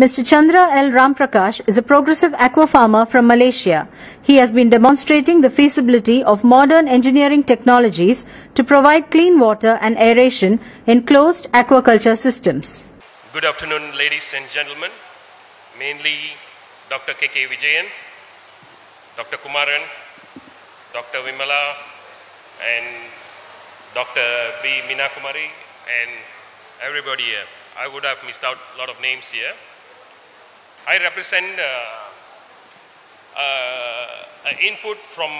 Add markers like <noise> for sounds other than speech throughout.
Mr. Chandra L. Ramprakash is a progressive aqua farmer from Malaysia. He has been demonstrating the feasibility of modern engineering technologies to provide clean water and aeration in closed aquaculture systems. Good afternoon, ladies and gentlemen. Mainly Dr. K.K. Vijayan, Dr. Kumaran, Dr. Vimala, and Dr. B. Minakumari, and everybody here. I would have missed out a lot of names here. I represent uh, uh, input from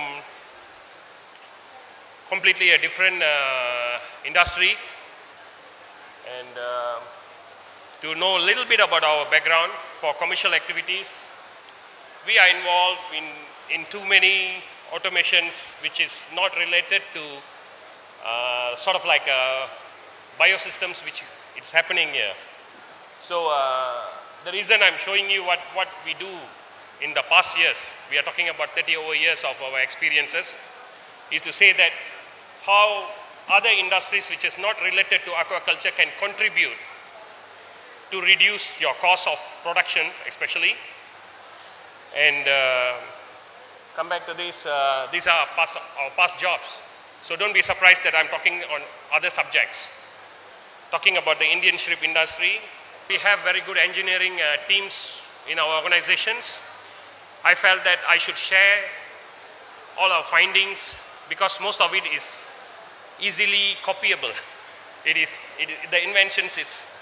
completely a different uh, industry and uh, to know a little bit about our background for commercial activities. We are involved in, in too many automations which is not related to uh, sort of like uh, biosystems which it's happening here. So uh, the reason I'm showing you what, what we do in the past years, we are talking about 30 over years of our experiences, is to say that how other industries which is not related to aquaculture can contribute to reduce your cost of production especially. And uh, come back to this, uh, these are past, our past jobs. So don't be surprised that I'm talking on other subjects. Talking about the Indian shrimp industry, we have very good engineering uh, teams in our organizations. I felt that I should share all our findings because most of it is easily copyable. <laughs> It is, it, the inventions is,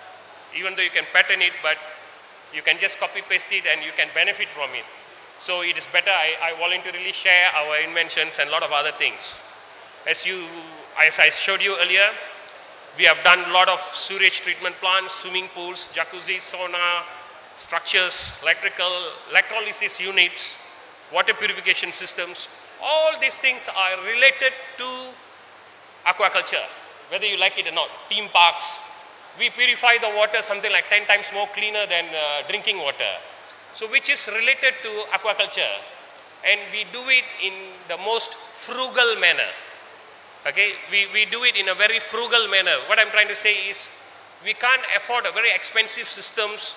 even though you can patent it, but you can just copy paste it and you can benefit from it. So it is better I, I voluntarily share our inventions and a lot of other things. As you, as I showed you earlier, we have done a lot of sewage treatment plants, swimming pools, jacuzzi, sauna, structures, electrical, electrolysis units, water purification systems. All these things are related to aquaculture, whether you like it or not. Theme parks, we purify the water something like 10 times more cleaner than uh, drinking water. So which is related to aquaculture. And we do it in the most frugal manner. Okay, we, we do it in a very frugal manner. What I'm trying to say is we can't afford a very expensive systems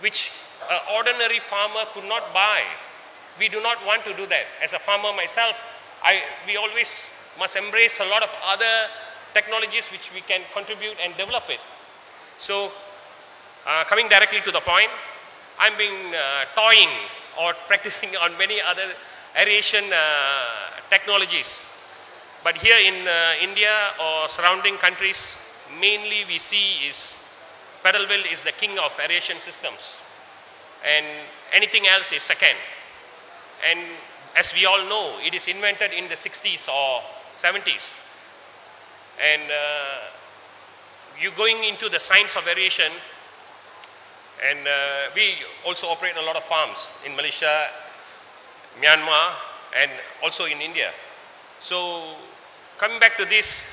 which an ordinary farmer could not buy. We do not want to do that. As a farmer myself, I, we always must embrace a lot of other technologies which we can contribute and develop it. So uh, coming directly to the point, I've been uh, toying or <laughs> practicing on many other aeration uh, technologies. But here in uh, India or surrounding countries, mainly we see is pedal wheel is the king of aeration systems. And anything else is second. And as we all know, it is invented in the 60s or 70s. And uh, you going into the science of aeration, and uh, we also operate a lot of farms in Malaysia, Myanmar, and also in India. So coming back to this,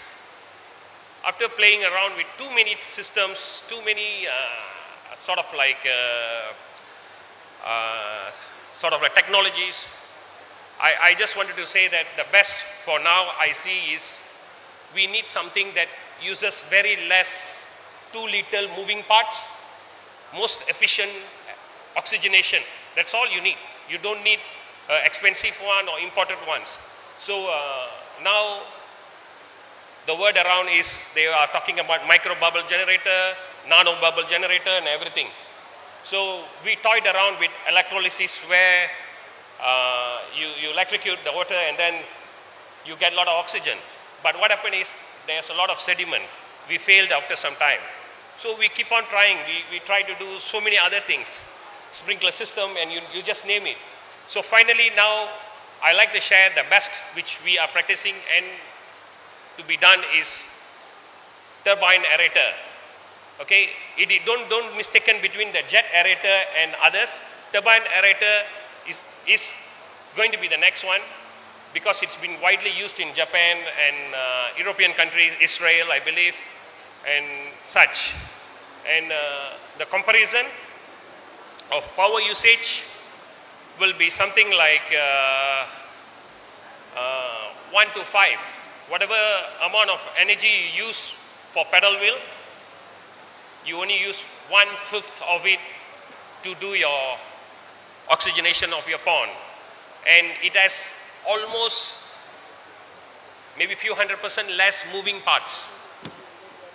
after playing around with too many systems, too many uh, sort of like uh, uh, sort of like technologies, I, I just wanted to say that the best for now I see is we need something that uses very less too little moving parts, most efficient oxygenation. That's all you need. You don't need uh, expensive one or imported ones. So uh, now the word around is they are talking about micro bubble generator, nano bubble generator and everything. So we toyed around with electrolysis where uh, you, you electrocute the water and then you get a lot of oxygen. But what happened is there's a lot of sediment. We failed after some time. So we keep on trying. We, we try to do so many other things. Sprinkler system and you, you just name it. So finally now I like to share the best which we are practicing and to be done is turbine aerator. Okay, it, it don't, don't mistaken between the jet aerator and others. Turbine aerator is, is going to be the next one because it's been widely used in Japan and uh, European countries, Israel, I believe, and such. And uh, the comparison of power usage will be something like uh, uh, 1 to 5. Whatever amount of energy you use for pedal wheel, you only use one fifth of it to do your oxygenation of your pond. And it has almost maybe few hundred percent less moving parts.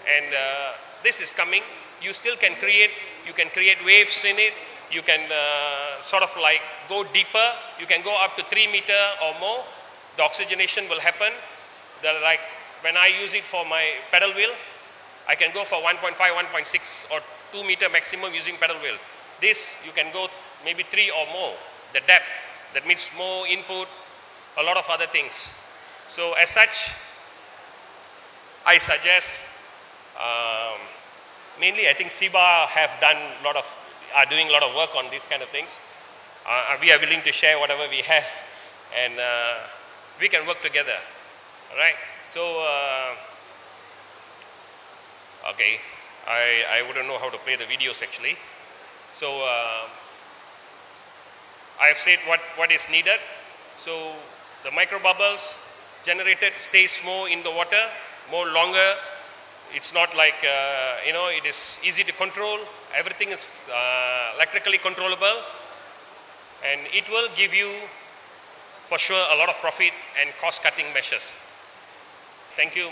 And uh, this is coming. You still can create, you can create waves in it. You can uh, sort of like go deeper. You can go up to three meter or more. The oxygenation will happen. The, like when I use it for my pedal wheel, I can go for 1.5, 1.6 or 2 meter maximum using pedal wheel. This you can go maybe 3 or more, the depth. That means more input, a lot of other things. So as such, I suggest, um, mainly I think CIBA have done a lot of, are doing a lot of work on these kind of things. Uh, we are willing to share whatever we have and uh, we can work together, all right? So, uh, okay, I, I wouldn't know how to play the videos actually. So, uh, I have said what, what is needed. So, the micro bubbles generated stays more in the water, more longer. It's not like, uh, you know, it is easy to control. Everything is uh, electrically controllable. And it will give you, for sure, a lot of profit and cost cutting measures. Thank you.